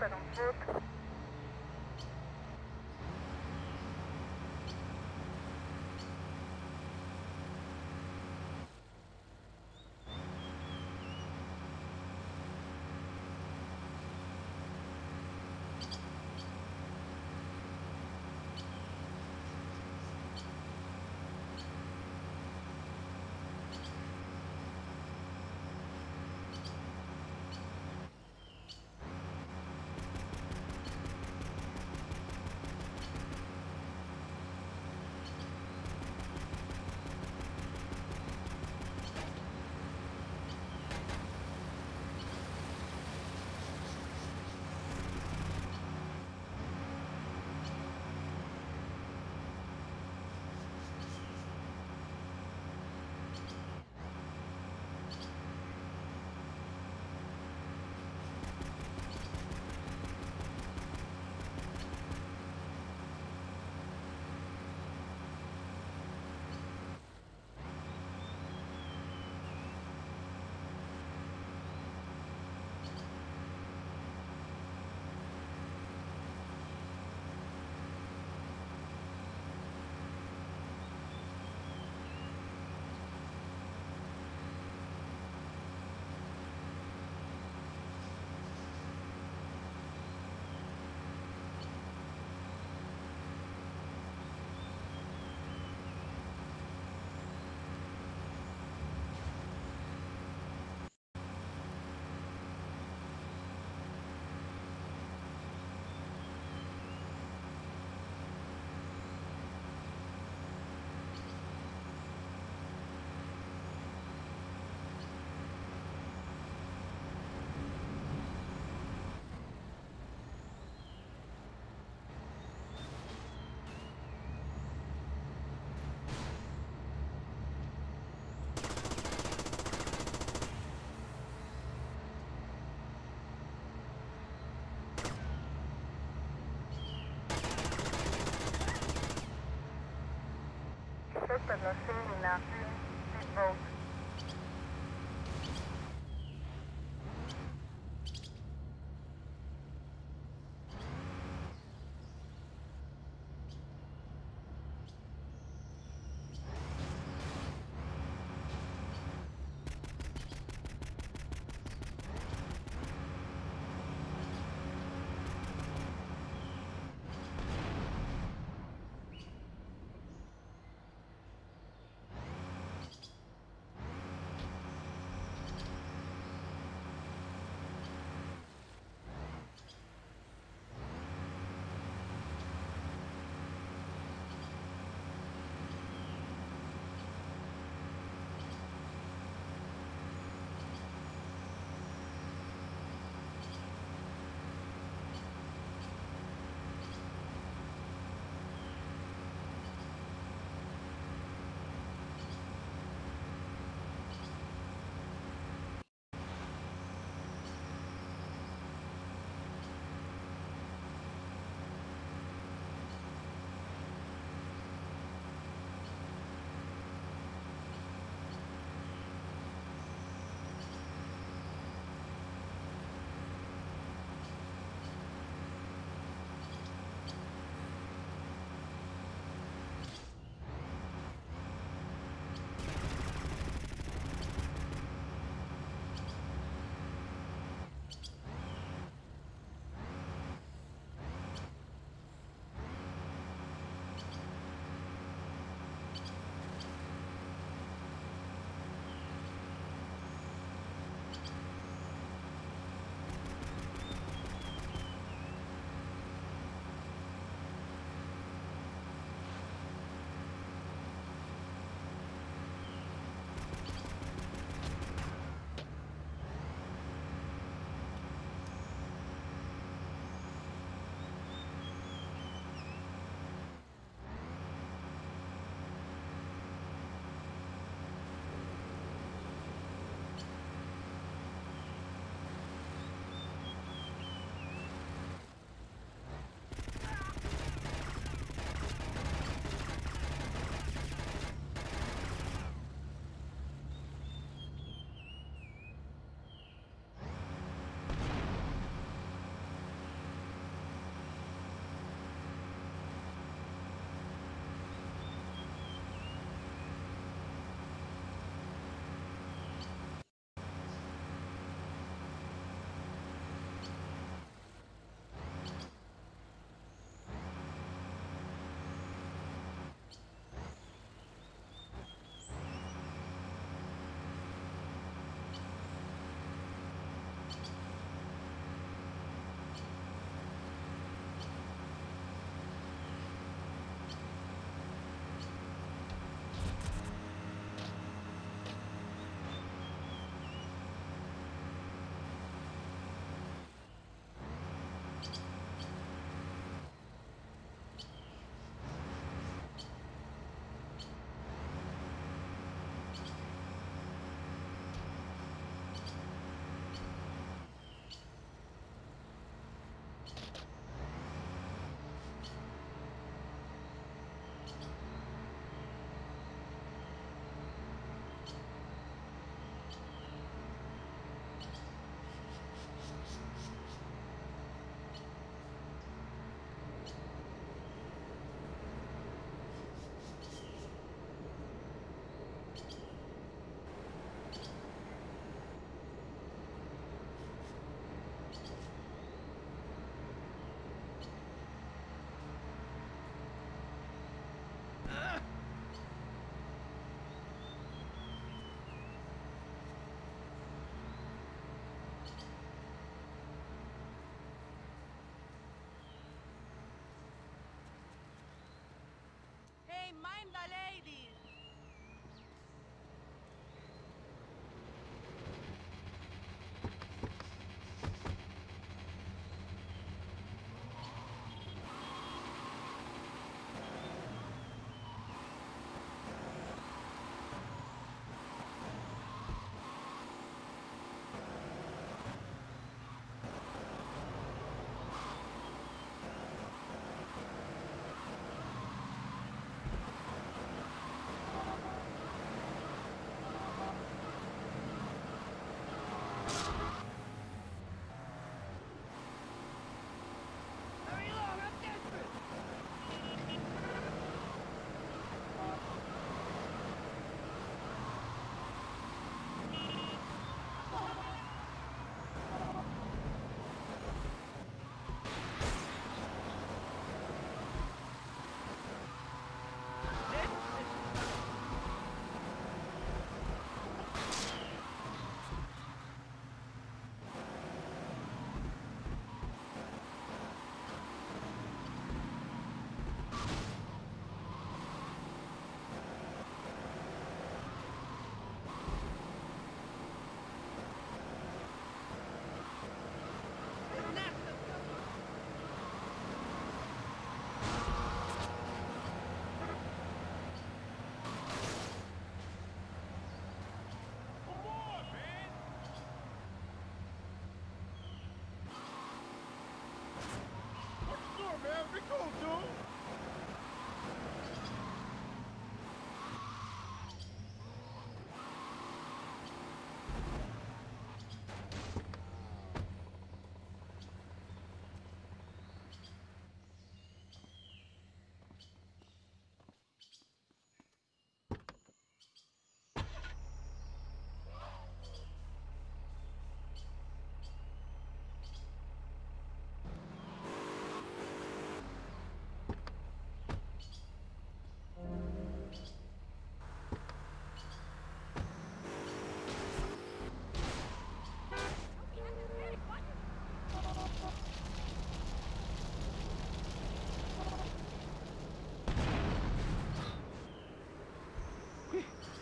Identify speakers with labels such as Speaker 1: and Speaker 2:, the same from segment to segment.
Speaker 1: Suspect on foot. Suspect not seen in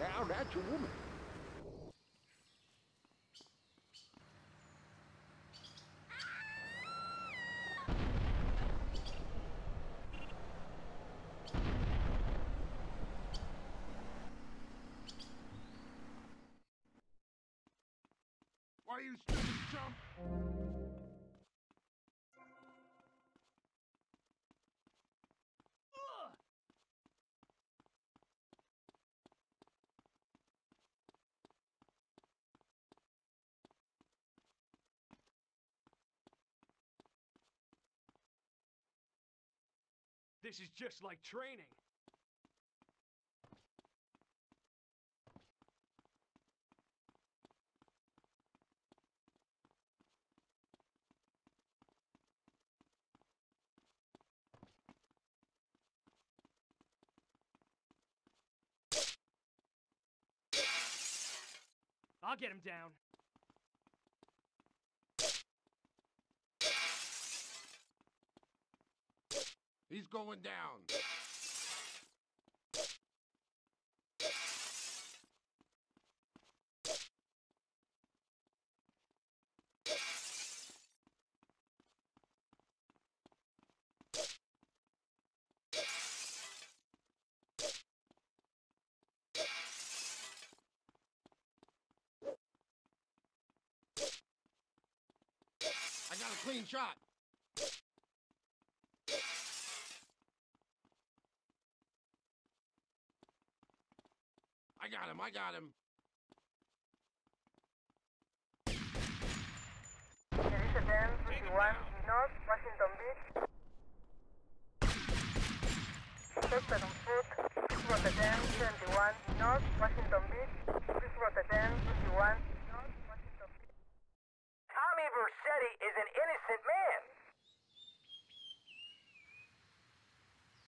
Speaker 2: Now that's a woman.
Speaker 3: This is just like training. I'll get him down.
Speaker 2: He's going down. I got a clean shot. I got him, I got him.
Speaker 1: Elizabeth 21 North Washington Beach. Suspect on foot. Rotterdam 21 North Washington Beach. This Rotterdam 21 North Washington Beach.
Speaker 4: Tommy Vercetti is an innocent man.